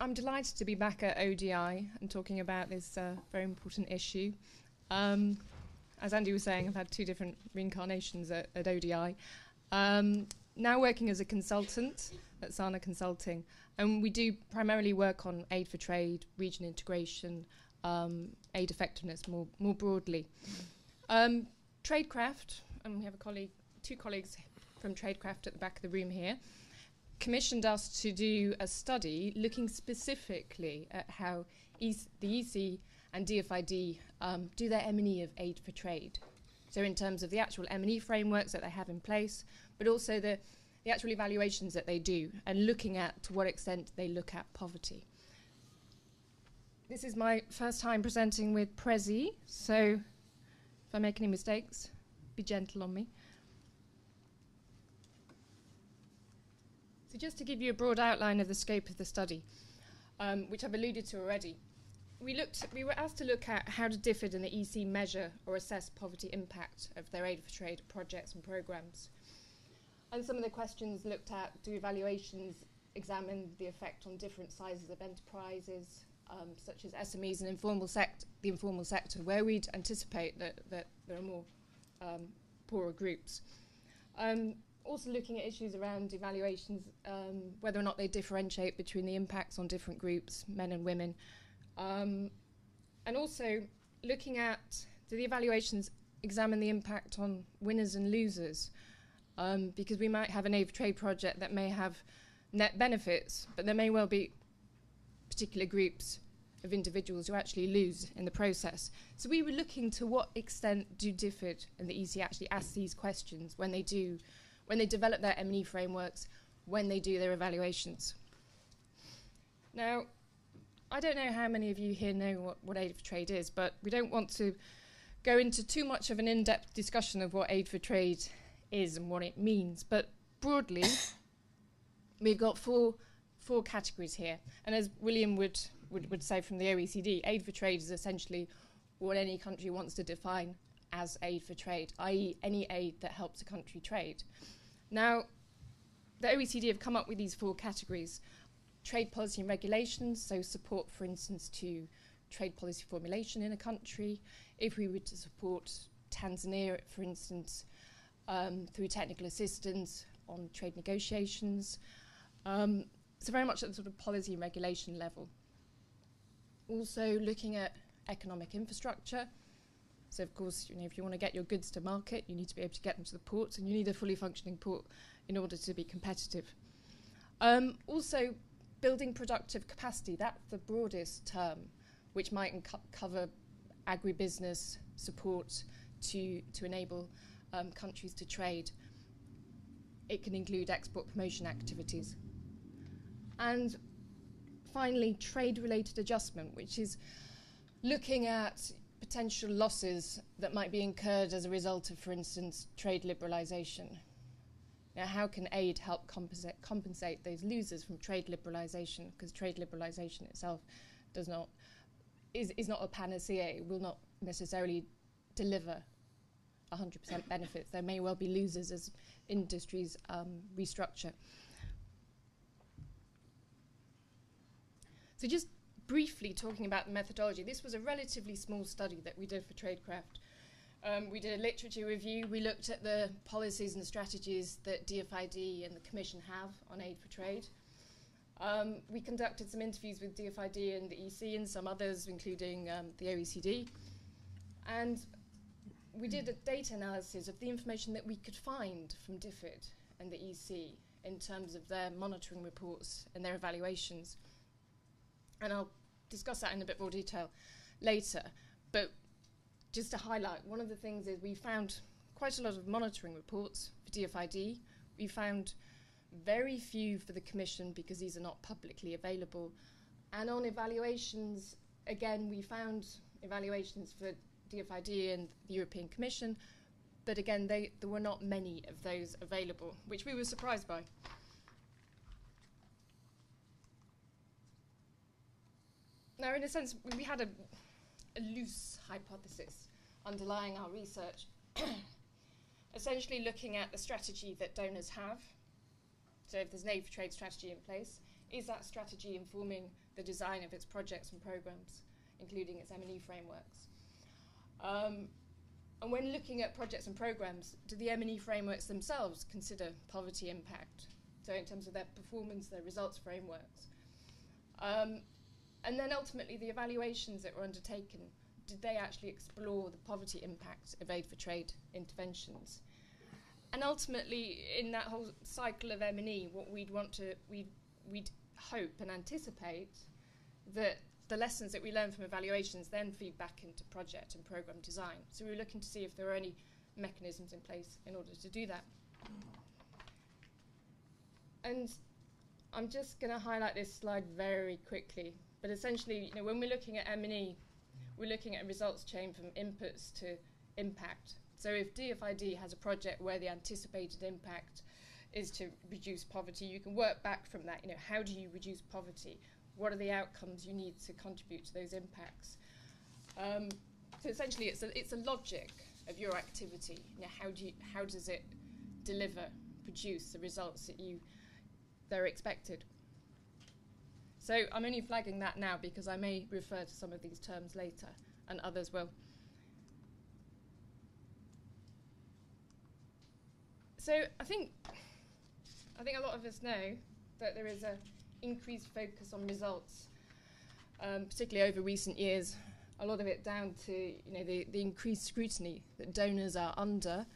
I'm delighted to be back at ODI and talking about this uh, very important issue. Um, as Andy was saying, I've had two different reincarnations at, at ODI. Um, now working as a consultant at Saana Consulting, and we do primarily work on aid for trade, region integration, um, aid effectiveness more, more broadly. Um, Traidcraft, and we have a colleague, two colleagues from Traidcraft at the back of the room here, commissioned us to do a study looking specifically at how the EC and DFID um, do their M&E of aid for trade. So in terms of the actual M&E frameworks that they have in place, but also the, the actual evaluations that they do and looking at to what extent they look at poverty. This is my first time presenting with Prezi, so if I make any mistakes, be gentle on me. Just to give you a broad outline of the scope of the study, um, which I've alluded to already, we looked. We were asked to look at how did DFID and the EC measure or assess poverty impact of their aid for trade projects and programs. And some of the questions looked at: Do evaluations examine the effect on different sizes of enterprises, um, such as SMEs and informal sect the informal sector, where we'd anticipate that, that there are more um, poorer groups. Um, also looking at issues around evaluations, um, whether or not they differentiate between the impacts on different groups, men and women, um, and also looking at do the evaluations examine the impact on winners and losers, um, because we might have an aid trade project that may have net benefits, but there may well be particular groups of individuals who actually lose in the process. So we were looking to what extent do DFID and the EC actually ask these questions when they do when they develop their M&E frameworks, when they do their evaluations. Now, I don't know how many of you here know what, what aid for trade is, but we don't want to go into too much of an in-depth discussion of what aid for trade is and what it means. But broadly, we've got four four categories here. And as William would, would, would say from the OECD, aid for trade is essentially what any country wants to define as aid for trade, i.e., any aid that helps a country trade. Now, the OECD have come up with these four categories trade policy and regulations, so support, for instance, to trade policy formulation in a country. If we were to support Tanzania, for instance, um, through technical assistance on trade negotiations. Um, so, very much at the sort of policy and regulation level. Also, looking at economic infrastructure. So of course, you know, if you want to get your goods to market, you need to be able to get them to the ports, and you need a fully functioning port in order to be competitive. Um, also, building productive capacity, that's the broadest term, which might cover agribusiness support to, to enable um, countries to trade. It can include export promotion activities. And finally, trade-related adjustment, which is looking at potential losses that might be incurred as a result of, for instance, trade liberalisation. Now, how can aid help compensate, compensate those losers from trade liberalisation? Because trade liberalisation itself does not is, is not a panacea. It will not necessarily deliver 100% benefits. There may well be losers as industries um, restructure. So just briefly talking about the methodology, this was a relatively small study that we did for Traidcraft. Um, we did a literature review. We looked at the policies and the strategies that DFID and the Commission have on aid for trade. Um, we conducted some interviews with DFID and the EC and some others, including um, the OECD. And we did a data analysis of the information that we could find from DFID and the EC in terms of their monitoring reports and their evaluations. And I'll discuss that in a bit more detail later. But just to highlight, one of the things is we found quite a lot of monitoring reports for DFID. We found very few for the Commission because these are not publicly available. And on evaluations, again, we found evaluations for DFID and the European Commission, but again, they, there were not many of those available, which we were surprised by. Now, in a sense, we had a, a loose hypothesis underlying our research, essentially looking at the strategy that donors have. So if there's an aid for trade strategy in place, is that strategy informing the design of its projects and programs, including its M&E frameworks? Um, and when looking at projects and programs, do the M&E frameworks themselves consider poverty impact? So in terms of their performance, their results frameworks. Um, and then ultimately the evaluations that were undertaken, did they actually explore the poverty impact of aid for trade interventions? And ultimately, in that whole cycle of M&E, what we'd want to, we'd, we'd hope and anticipate that the lessons that we learn from evaluations then feed back into project and program design. So we were looking to see if there are any mechanisms in place in order to do that. And I'm just going to highlight this slide very quickly. But essentially, you know, when we're looking at M&E, we're looking at a results chain from inputs to impact. So if DFID has a project where the anticipated impact is to reduce poverty, you can work back from that. You know, how do you reduce poverty? What are the outcomes you need to contribute to those impacts? Um, so essentially, it's a, it's a logic of your activity. You know, how, do you, how does it deliver, produce the results that you they're expected? So I'm only flagging that now because I may refer to some of these terms later, and others will. So I think I think a lot of us know that there is a increased focus on results, um, particularly over recent years. A lot of it down to you know the, the increased scrutiny that donors are under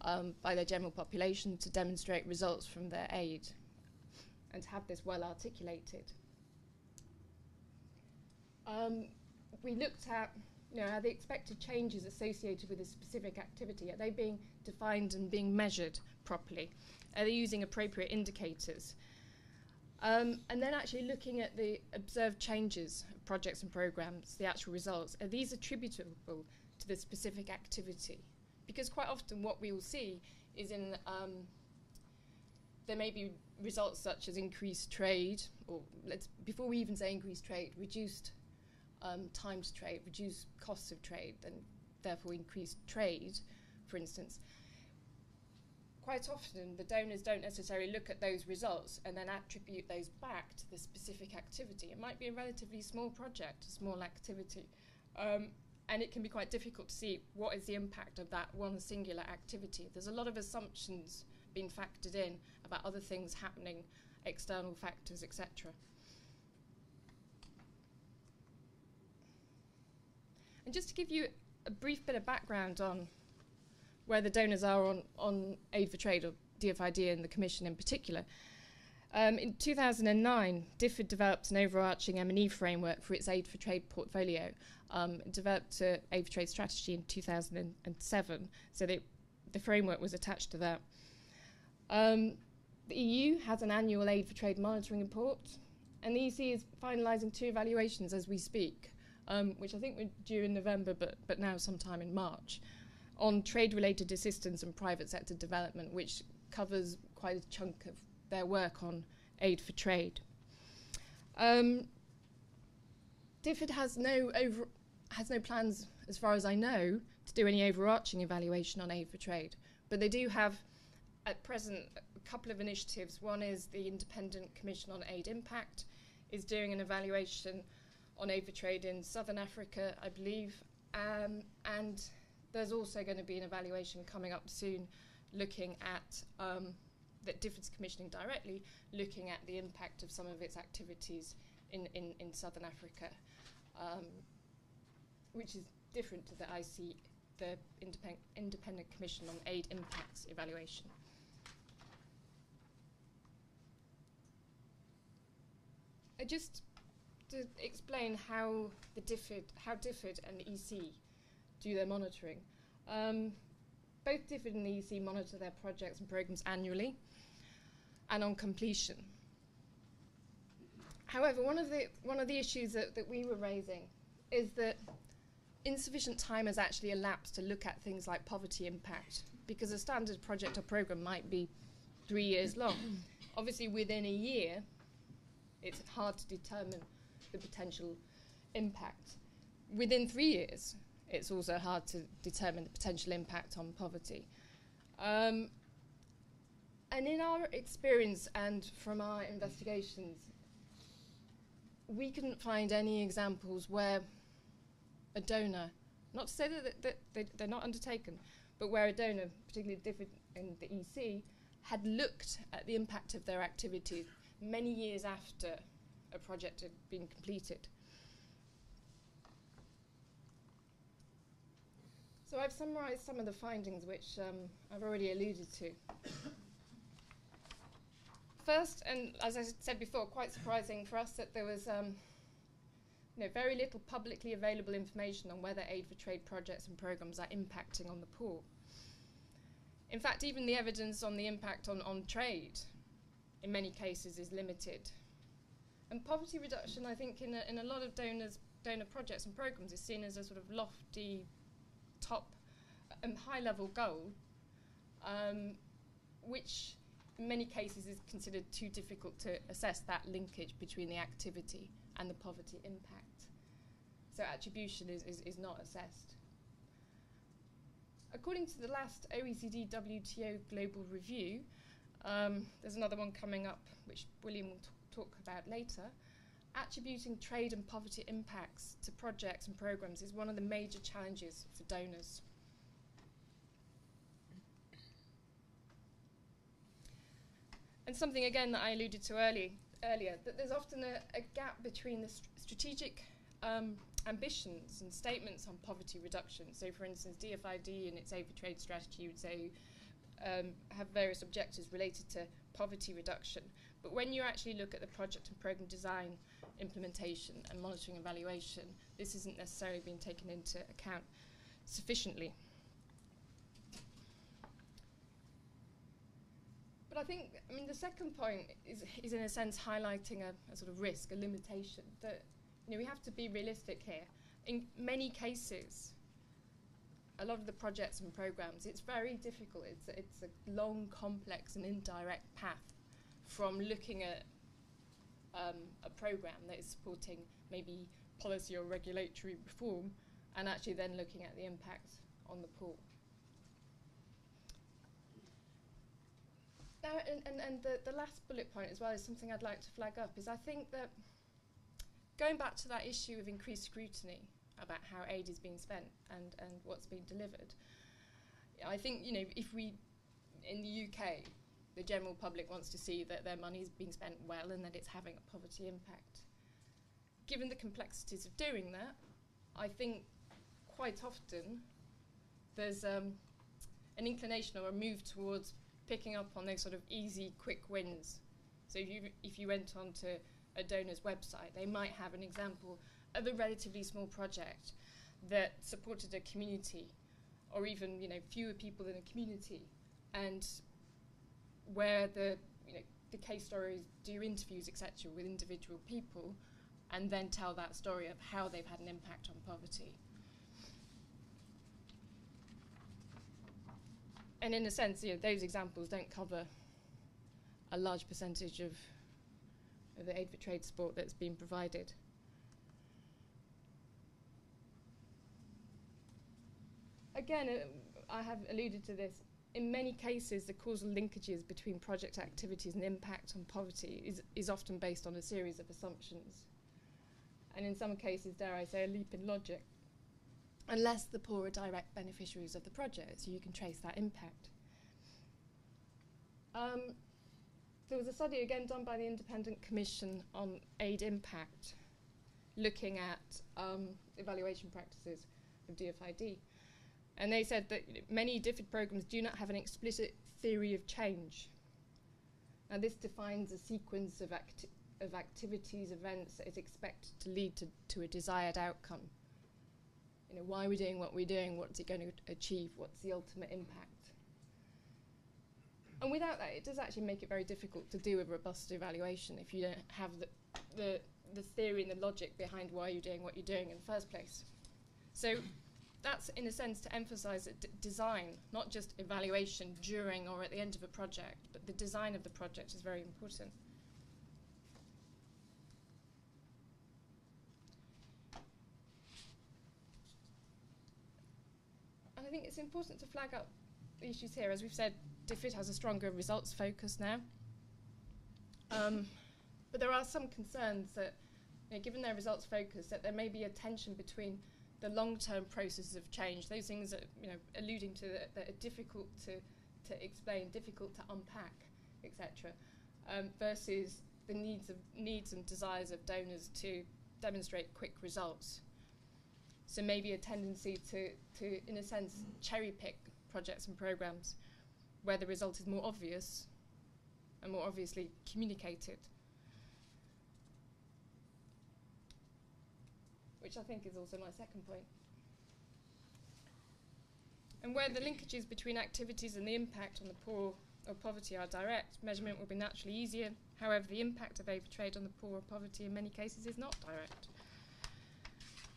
um, by their general population to demonstrate results from their aid and to have this well articulated. Um, we looked at you know, the expected changes associated with a specific activity, are they being defined and being measured properly? Are they using appropriate indicators? Um, and then actually looking at the observed changes of projects and programs, the actual results, are these attributable to the specific activity? Because quite often what we will see is in um, there may be results such as increased trade, or let's before we even say increased trade, reduced um, time to trade, reduce costs of trade, and therefore increase trade, for instance quite often the donors don't necessarily look at those results and then attribute those back to the specific activity. It might be a relatively small project, a small activity, um, and it can be quite difficult to see what is the impact of that one singular activity. There's a lot of assumptions being factored in about other things happening, external factors, etc. And just to give you a brief bit of background on where the donors are on, on Aid for Trade, or DFID and the Commission in particular. Um, in 2009, DFID developed an overarching M&E framework for its Aid for Trade portfolio. Um, developed an Aid for Trade strategy in 2007, so the, the framework was attached to that. Um, the EU has an annual Aid for Trade monitoring report, and the EC is finalising two evaluations as we speak, um, which I think were due in November, but, but now sometime in March on trade related assistance and private sector development, which covers quite a chunk of their work on aid for trade. Um, DFID has no over, has no plans, as far as I know, to do any overarching evaluation on aid for trade, but they do have, at present, a couple of initiatives. One is the Independent Commission on Aid Impact is doing an evaluation on aid for trade in Southern Africa, I believe, um, and there's also going to be an evaluation coming up soon looking at um, that DFID's commissioning directly, looking at the impact of some of its activities in, in, in Southern Africa, um, which is different to the IC, the Independ Independent Commission on Aid Impacts Evaluation. Uh, just to explain how the DFID, how DFID and the EC do their monitoring. Um, both DFID and the EC monitor their projects and programs annually and on completion. However, one of the, one of the issues that, that we were raising is that insufficient time has actually elapsed to look at things like poverty impact because a standard project or program might be three years long. Obviously, within a year, it's hard to determine the potential impact. Within three years, it's also hard to determine the potential impact on poverty. Um, and in our experience and from our investigations, we couldn't find any examples where a donor, not to say that, that, that they, are not undertaken, but where a donor, particularly in the EC, had looked at the impact of their activity many years after a project had been completed. So I've summarised some of the findings which um, I've already alluded to. First, and as I said before, quite surprising for us that there was um, you know, very little publicly available information on whether aid for trade projects and programs are impacting on the poor. In fact, even the evidence on the impact on, on trade in many cases is limited. And poverty reduction, I think, in a, in a lot of donors, donor projects and programs is seen as a sort of lofty top um, high level goal, um, which in many cases is considered too difficult to assess that linkage between the activity and the poverty impact. So attribution is, is, is not assessed. According to the last OECD WTO Global Review, um, there's another one coming up which William will talk about later. Attributing trade and poverty impacts to projects and programs is one of the major challenges for donors. And something again that I alluded to early, earlier, that there's often a, a gap between the st strategic um, ambitions and statements on poverty reduction. So, for instance, DFID and its aid for trade strategy would say um, have various objectives related to poverty reduction. But when you actually look at the project and program design, implementation, and monitoring and evaluation, this isn't necessarily being taken into account sufficiently. But I think, I mean, the second point is, is in a sense highlighting a, a sort of risk, a limitation that you know, we have to be realistic here. In many cases, a lot of the projects and programs, it's very difficult. It's it's a long, complex, and indirect path from looking at um, a program that is supporting maybe policy or regulatory reform and actually then looking at the impact on the pool. Now, and, and, and the, the last bullet point as well is something I'd like to flag up, is I think that going back to that issue of increased scrutiny about how aid is being spent and, and what's being delivered, I think, you know, if we, in the UK, the general public wants to see that their money is being spent well and that it's having a poverty impact. Given the complexities of doing that, I think quite often there's um, an inclination or a move towards picking up on those sort of easy, quick wins. So if you, if you went onto a donor's website, they might have an example of a relatively small project that supported a community or even you know fewer people in a community and where the you know the case stories do interviews etc with individual people and then tell that story of how they've had an impact on poverty and in a sense, you know, those examples don't cover a large percentage of, the aid for trade support that's been provided. Again, uh, I have alluded to this. In many cases, the causal linkages between project activities and impact on poverty is, is often based on a series of assumptions. And in some cases, dare I say, a leap in logic unless the poor are direct beneficiaries of the project, so you can trace that impact. Um, there was a study again done by the Independent Commission on Aid Impact, looking at um, evaluation practices of DFID. And they said that many DFID programs do not have an explicit theory of change. Now, this defines a sequence of, acti of activities, events that is expected to lead to, to a desired outcome you know, why are we doing what we're doing? What's it going to achieve? What's the ultimate impact? And without that, it does actually make it very difficult to do a robust evaluation if you don't have the, the, the theory and the logic behind why you're doing what you're doing in the first place. So that's, in a sense, to emphasize that design, not just evaluation during or at the end of a project, but the design of the project is very important. And I think it's important to flag up the issues here. As we've said, DFID has a stronger results focus now. Um, but there are some concerns that you know, given their results focus, that there may be a tension between the long-term processes of change, those things that you know, alluding to that, that are difficult to, to explain, difficult to unpack, etc., um, versus the needs of needs and desires of donors to demonstrate quick results. So maybe a tendency to, to in a sense, cherry pick projects and programs where the result is more obvious and more obviously communicated. Which I think is also my second point. And where the linkages between activities and the impact on the poor or poverty are direct, measurement will be naturally easier. However, the impact of over trade on the poor or poverty in many cases is not direct.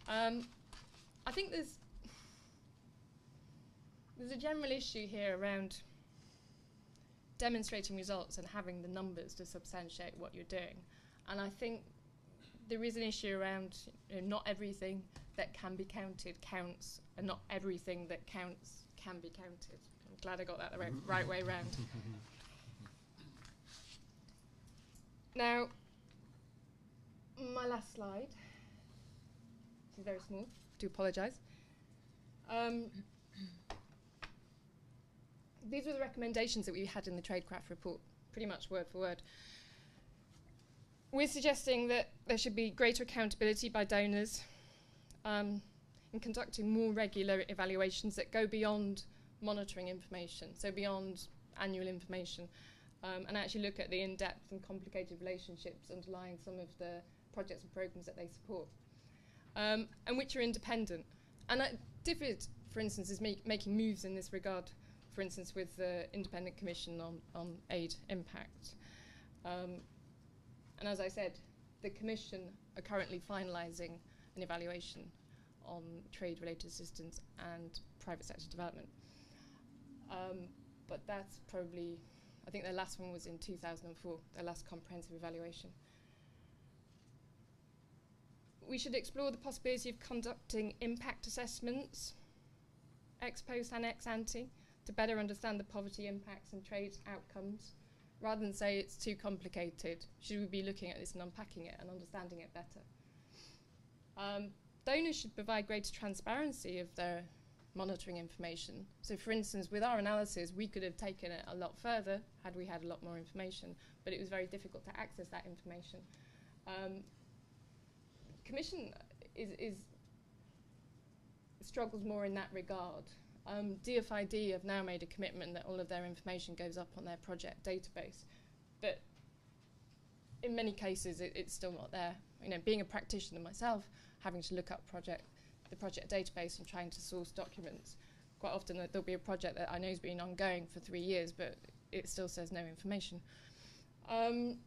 Um, I think there's there's a general issue here around demonstrating results and having the numbers to substantiate what you're doing. And I think there is an issue around you know, not everything that can be counted counts, and not everything that counts can be counted. I'm glad I got that the right, right way round. now, my last slide. This is very small. Do apologise. Um, these were the recommendations that we had in the Traidcraft report, pretty much word for word. We're suggesting that there should be greater accountability by donors um, in conducting more regular evaluations that go beyond monitoring information, so beyond annual information, um, and actually look at the in-depth and complicated relationships underlying some of the projects and programs that they support, um, and which are independent. And uh, DFID, for instance, is make, making moves in this regard for instance, with the Independent Commission on, on Aid Impact. Um, and as I said, the Commission are currently finalising an evaluation on trade-related assistance and private sector development. Um, but that's probably, I think their last one was in 2004, their last comprehensive evaluation. We should explore the possibility of conducting impact assessments, ex post and ex ante, to better understand the poverty impacts and trade outcomes, rather than say it's too complicated, should we be looking at this and unpacking it and understanding it better? Um, donors should provide greater transparency of their monitoring information. So, for instance, with our analysis, we could have taken it a lot further had we had a lot more information, but it was very difficult to access that information. Um, Commission is, is struggles more in that regard. Um, DFID have now made a commitment that all of their information goes up on their project database, but in many cases it, it's still not there. You know, being a practitioner myself, having to look up project the project database and trying to source documents, quite often there'll be a project that I know has been ongoing for three years, but it still says no information. Um,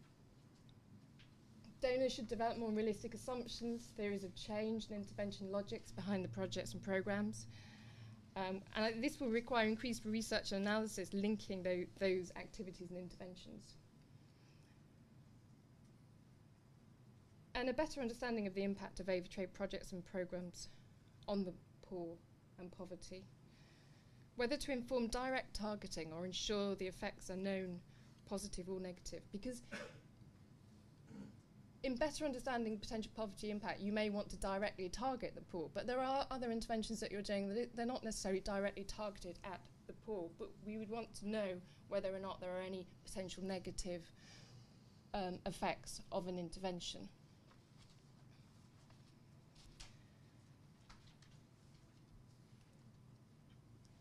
donors should develop more realistic assumptions, theories of change, and intervention logics behind the projects and programs. Um, and this will require increased research and analysis linking tho those activities and interventions. And a better understanding of the impact of trade projects and programs on the poor and poverty. Whether to inform direct targeting or ensure the effects are known, positive or negative. Because in better understanding potential poverty impact, you may want to directly target the poor, but there are other interventions that you're doing that they're not necessarily directly targeted at the poor, but we would want to know whether or not there are any potential negative um, effects of an intervention.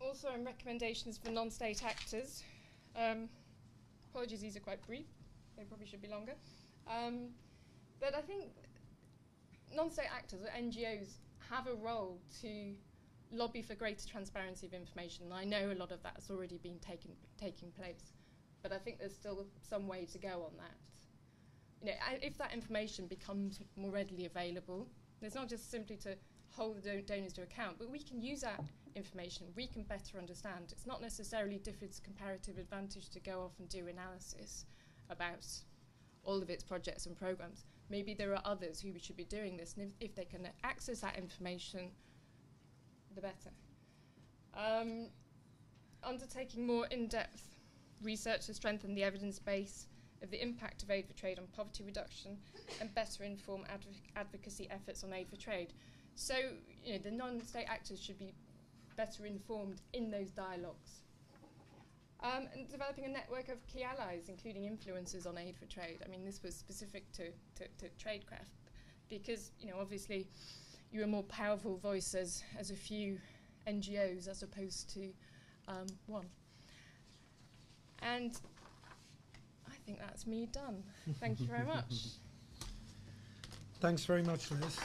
Also, in recommendations for non-state actors, um, apologies, these are quite brief. They probably should be longer. Um, but I think non-state actors or NGOs have a role to lobby for greater transparency of information. And I know a lot of that has already been taking place, but I think there's still some way to go on that. You know, if that information becomes more readily available, it's not just simply to hold the donors to account, but we can use that information. We can better understand. It's not necessarily DFID's comparative advantage to go off and do analysis about all of its projects and programs maybe there are others who should be doing this, and if, if they can access that information, the better. Um, undertaking more in-depth research to strengthen the evidence base of the impact of aid for trade on poverty reduction and better inform adv- advocacy efforts on aid for trade. So, you know, the non-state actors should be better informed in those dialogues. Um, and developing a network of key allies, including influencers on aid for trade. I mean, this was specific to, to, to Traidcraft because, you know, obviously you're a more powerful voice as, as a few NGOs as opposed to um, one. And I think that's me done. Thank you very much. Thanks very much, Liz.